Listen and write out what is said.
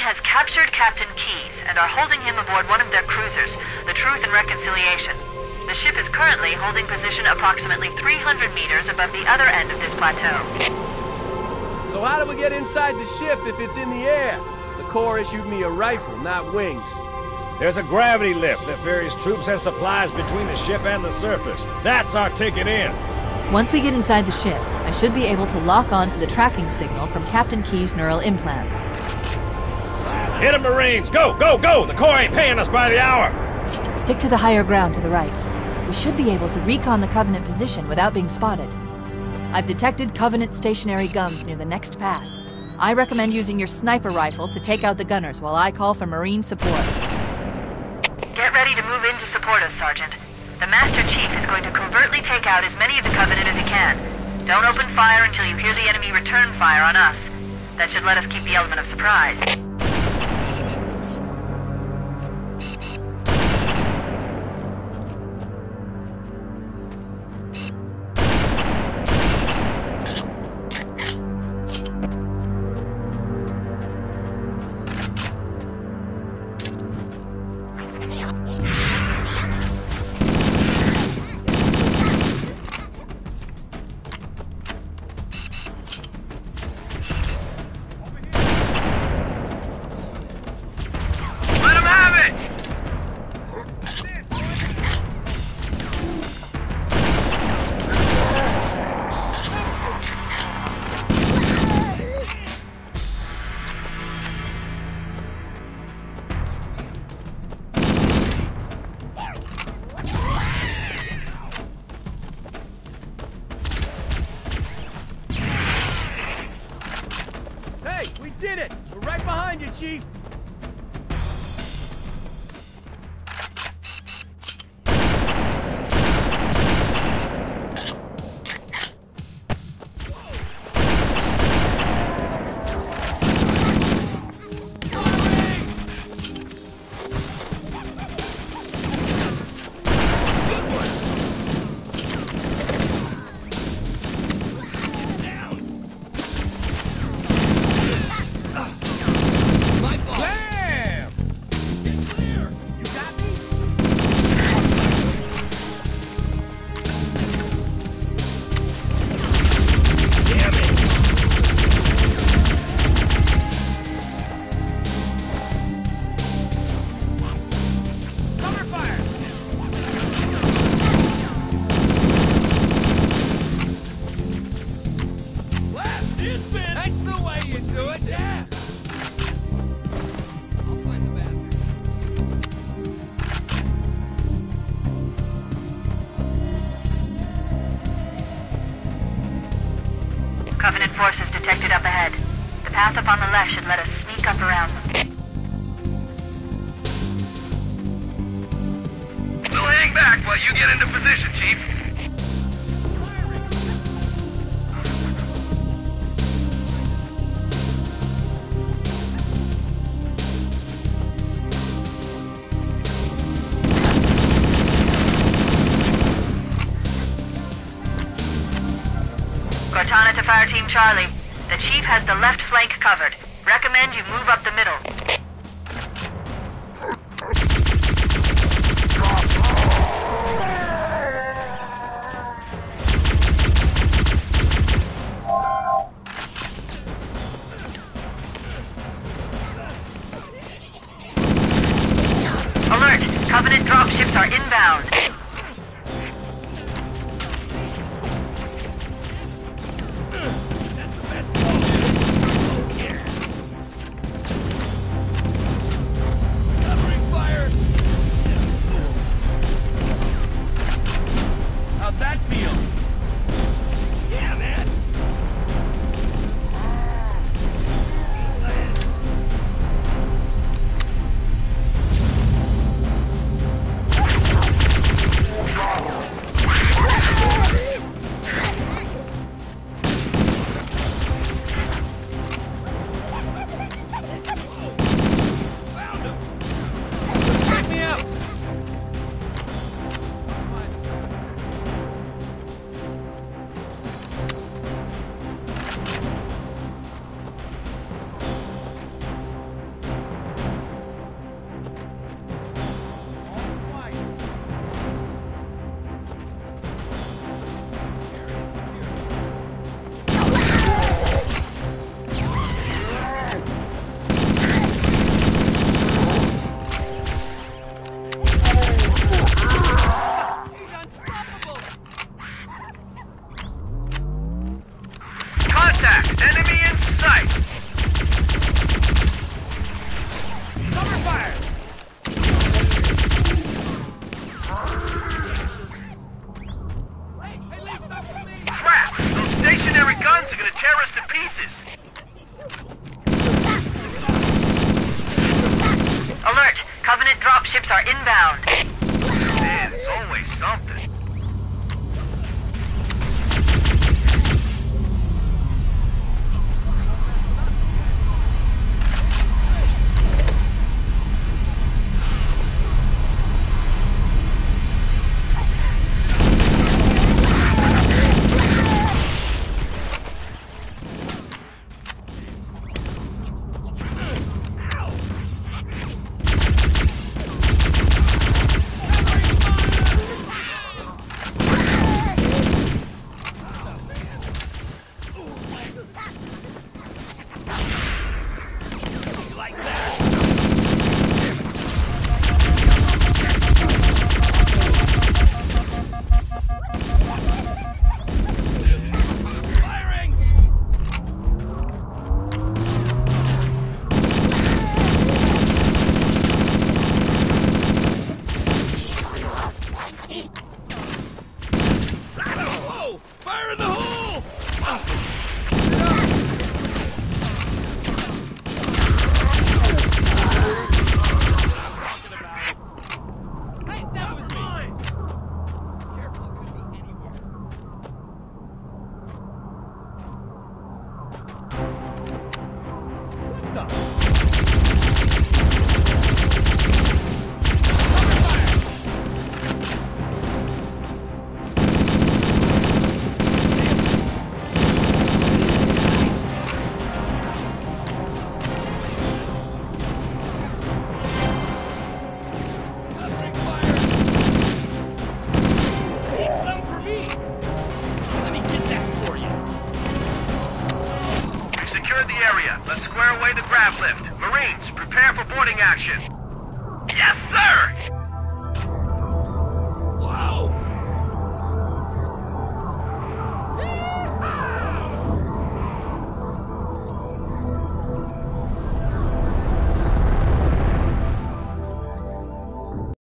has captured Captain Keyes and are holding him aboard one of their cruisers, the Truth and Reconciliation. The ship is currently holding position approximately 300 meters above the other end of this plateau. So how do we get inside the ship if it's in the air? The Corps issued me a rifle, not wings. There's a gravity lift that ferries troops and supplies between the ship and the surface. That's our ticket in. Once we get inside the ship, I should be able to lock on to the tracking signal from Captain Keyes' neural implants. Hit 'em, Marines! Go, go, go! The Corps ain't paying us by the hour! Stick to the higher ground to the right. We should be able to recon the Covenant position without being spotted. I've detected Covenant stationary guns near the next pass. I recommend using your sniper rifle to take out the gunners while I call for Marine support. Get ready to move in to support us, Sergeant. The Master Chief is going to covertly take out as many of the Covenant as he can. Don't open fire until you hear the enemy return fire on us. That should let us keep the element of surprise. Covenant forces detected up ahead. The path up on the left should let us sneak up around them. We'll hang back while you get into position, Chief. Fire Team Charlie. The Chief has the left flank covered. Recommend you move up the middle. Alert! Covenant dropships are inbound. Dropships are inbound. Always something. Action.